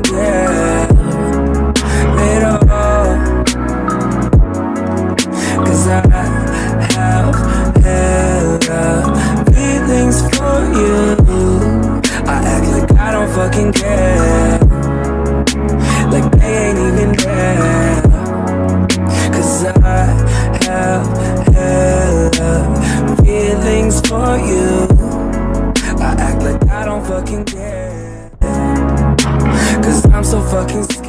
care at all. Cause I have hella feelings for you. I act like I don't fucking care. Like they ain't even there. Cause I have hella feelings for you. I don't fucking care. Cause I'm so fucking